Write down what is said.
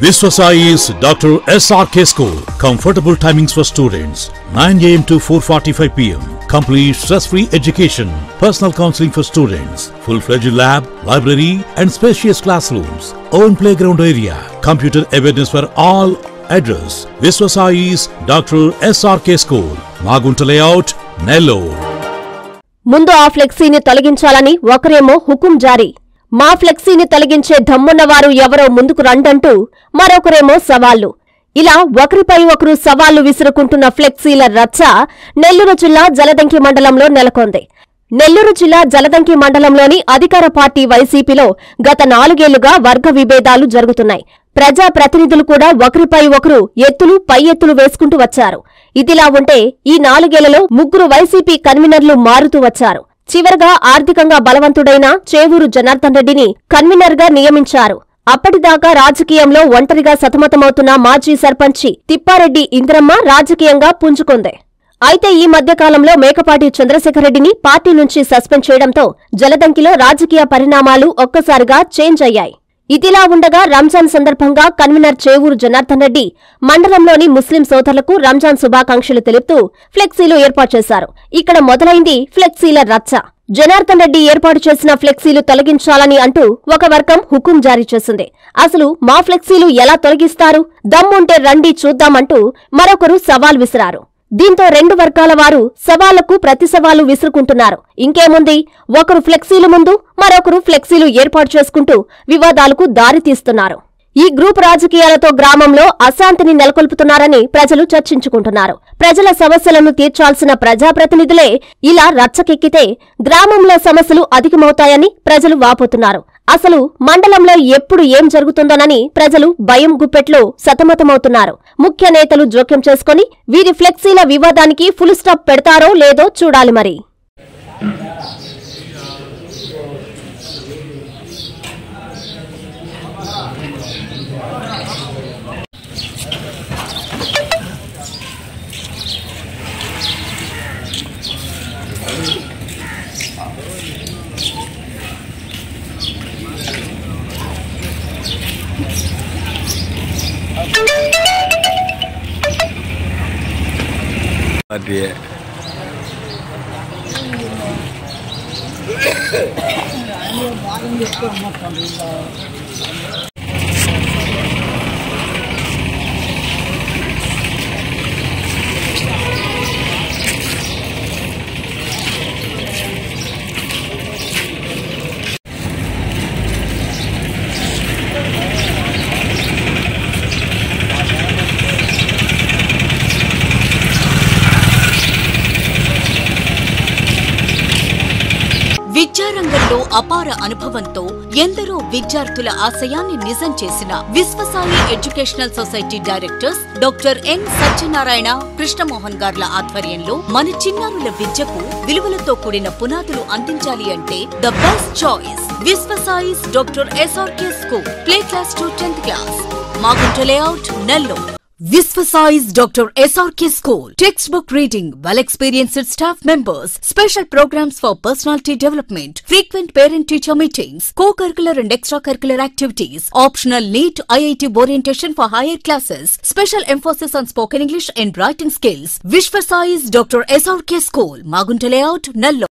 Viswasai is Dr. SRK School. Comfortable timings for students 9 am to 4:45 pm. Complete stress-free education, personal counseling for students, full-fledged lab, library, and spacious classrooms. Own playground area, computer awareness for all. Address: Viswasai is Dr. SRK School, Magunta Layout, Nellore. ముందు ఆ ఫ్లెక్సీని తొలగించాలని ఒకరేమో హుకుం జారీ మా ఫ్లెక్సీని తొలగించే దమ్మున్నవారు ఎవరో ముందుకు రండంటూ మరొకరేమో సవాళ్ళు ఇలా ఒకరిపై ఒకరు సవాళ్ళు విసురుకుంటున్న ఫ్లెక్సీల రచ్చ నెల్లూరు జిల్లా జలదంకి మండలంలో నెలకొంది. నెల్లూరు జిల్లా జలదంకి మండలంలోని అధికార పార్టీ వైసీపీలో గత నాలుగేళ్ళుగా వర్గ విభేదాలు జరుగుతున్నాయి. ప్రజా ప్రతినిధులు కూడా ఒకరిపై ఒకరు ఎత్తులు పై ఎత్తులు వేసుకుంటూ వచ్చారు. ఇదిలా ఉంటే ఈ నాలుగేళ్ళలో ముగ్గురు వైసీపీ కన్వీనర్లు మారుతూ వచ్చారు. చివరగా ఆర్థికంగా బలవంతుడైన చేవూరు జనార్దన్ రెడ్డిని కన్వీనర్గా నియమించారు. అప్పటిదాకా రాజకీయంలో ఒంటరిగా సతమతమవుతున్న మాజీ సర్పంచి తిప్పారెడ్డి ఇంద్రమ్మ రాజకీయంగా పుంజుకుంది. అయితే ఈ మధ్యకాలంలో మేకపాటి చంద్రశేఖరరెడ్డిని పార్టీ నుంచి సస్పెండ్ చేయడంతో జలదంకిలో రాజకీయ పరిణామాలు ఒక్కసారిగా చేంజ్ అయ్యాయి. ఇదిలా ఉండగా రంజాన్ సందర్భంగా కన్వీనర్ చేవూరు జనార్దన్ రెడ్డి మండలంలోని ముస్లిం సోదరులకు రంజాన్ శుభాకాంక్షలు తెలుపుతూ ఫ్లెక్సీలు ఏర్పాటు చేశారు. ఇక్కడ మొదలైంది ఫ్లెక్సీల రచ్చ. జనార్దన్ రెడ్డి ఏర్పాటు చేసిన ఫ్లెక్సీలు తొలగించాలని అంటూ ఒక వర్గం హుకుం జారీ చేసింది. అసలు మా ఫ్లెక్సీలు ఎలా తొలగిస్తారు? దమ్ముంటే రండి చూద్దామంటూ మరొకరు సవాల్ విసిరారు. దీంతో రెండు వర్గాల వారు సవాళ్ళకు ప్రతి సవాలు విసురుకుంటున్నారు. ఇంకేముంది? ఒకరు ఫ్లెక్సీలు ముందు మరొకరు ఫ్లెక్సీలు ఏర్పాటు చేసుకుంటూ వివాదాలకు దారితీస్తున్నారు. ఈ గ్రూప్ రాజకీయాలతో గ్రామంలో అశాంతిని నెలకొల్పుతున్నారని ప్రజలు చర్చించుకుంటున్నారు. ప్రజల సమస్యలను తీర్చాల్సిన ప్రజాప్రతినిధులే ఇలా రచ్చకెక్కితే గ్రామంలో సమస్యలు అధికమవుతాయని ప్రజలు వాపోతున్నారు. అసలు మండలంలో ఎప్పుడు ఏం జరుగుతుందోనని ప్రజలు భయం గుప్పెట్లో సతమతమవుతున్నారు. ముఖ్య నేతలు జోక్యం చేసుకుని వీరి ఫ్లెక్సీల వివాదానికి ఫుల్ స్టాప్ పెడతారో లేదో చూడాలి మరి. పార్టీయే విద్యారంగంలో అపార అనుభవంతో ఎందరో విద్యార్థుల ఆశయాన్ని నిజం చేసిన Vishwasai educational society directors doctor N Satyanarayana Krishnamohan గార్ల ఆధ్వర్యంలో మన చిన్నారుల విద్యకు విలువలతో కూడిన పునాదులు అందించాలి అంటే the best choice Vishwasai's doctor SRK school play class to tenth class. Magunta layout Nellore. Visvasize Dr. SRK School. Textbook reading, well experienced staff members, special programs for personality development, frequent parent teacher meetings, co curricular and extracurricular activities, optional NEET IIT orientation for higher classes, special emphasis on spoken English and writing skills. Visvasize Dr. SRK School, Magunta Layout, Nallo.